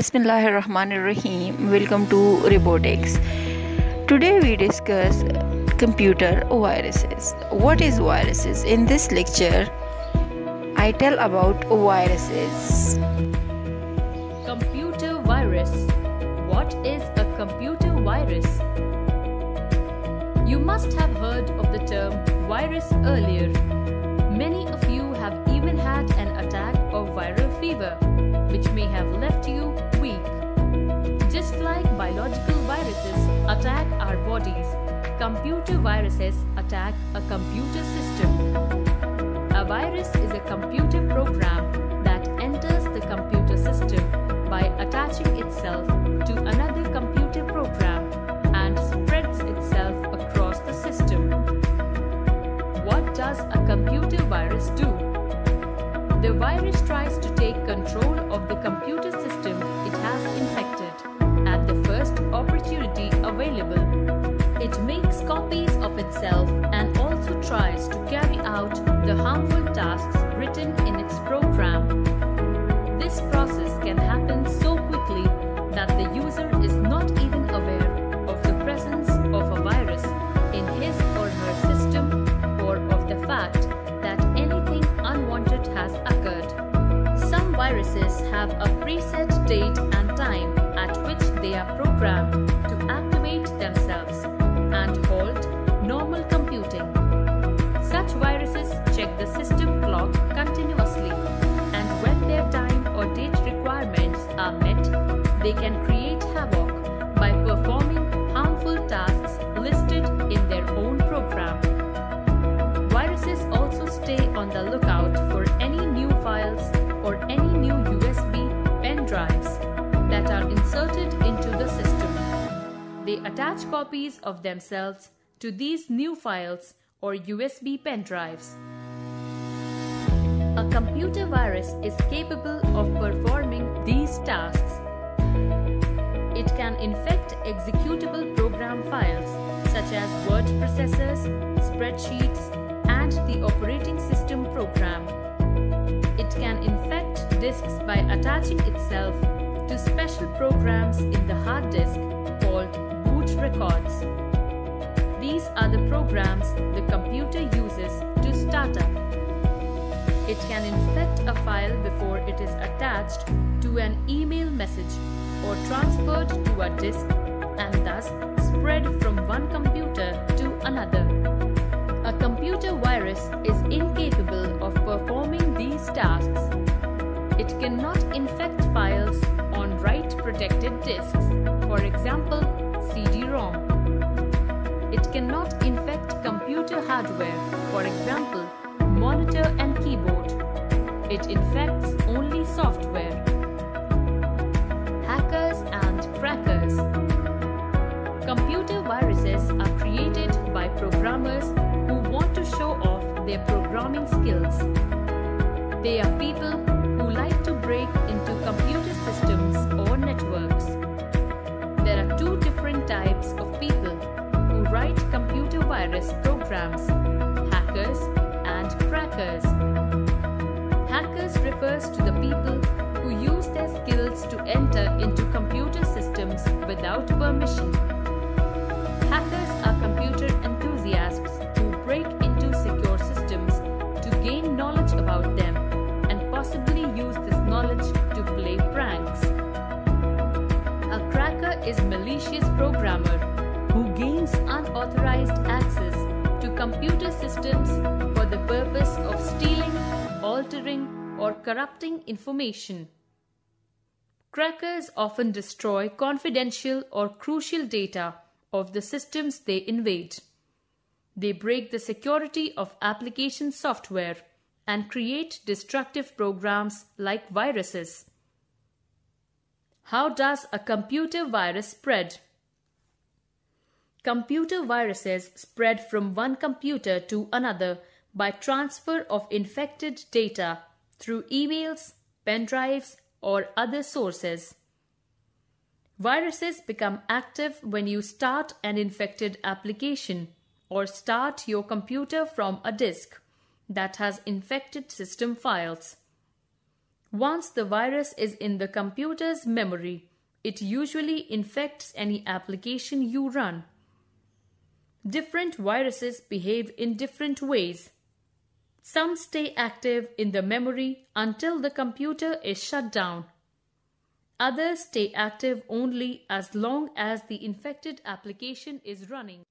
Bismillahirrahmanirrahim. Welcome to Robotics. Today we discuss computer viruses. What is viruses? In this lecture, I tell about viruses. Computer virus. What is a computer virus? You must have heard of the term virus earlier. Many of you have even had an attack of viral fever, which may have left you biological viruses attack our bodies, computer viruses attack a computer system. A virus is a computer program that enters the computer system by attaching itself to another computer program and spreads itself across the system. What does a computer virus do? The virus tries to take control of the computer system tasks written in its program. This process can happen so quickly that the user is not even aware of the presence of a virus in his or her system or of the fact that anything unwanted has occurred. Some viruses have a preset date and time at which they are programmed they can create havoc by performing harmful tasks listed in their own program. Viruses also stay on the lookout for any new files or any new USB pen drives that are inserted into the system. They attach copies of themselves to these new files or USB pen drives. A computer virus is capable of performing these tasks. It can infect executable program files such as word processors, spreadsheets, and the operating system program. It can infect disks by attaching itself to special programs in the hard disk called boot records. These are the programs the computer uses to start up. It can infect a file before it is attached to an email message or transferred to a disk and thus spread from one computer to another. A computer virus is incapable of performing these tasks. It cannot infect files on write protected disks, for example, CD ROM. It cannot infect computer hardware, for example, monitor and keyboard. It infects only software. Are created by programmers who want to show off their programming skills. They are people who like to break into computer systems or networks. There are two different types of people who write computer virus programs hackers and crackers. Hackers refers to the people who use their skills to enter into computer systems without permission. Malicious programmer who gains unauthorized access to computer systems for the purpose of stealing, altering, or corrupting information. Crackers often destroy confidential or crucial data of the systems they invade. They break the security of application software and create destructive programs like viruses. How does a computer virus spread? Computer viruses spread from one computer to another by transfer of infected data through emails, pen drives, or other sources. Viruses become active when you start an infected application or start your computer from a disk that has infected system files. Once the virus is in the computer's memory, it usually infects any application you run. Different viruses behave in different ways. Some stay active in the memory until the computer is shut down. Others stay active only as long as the infected application is running.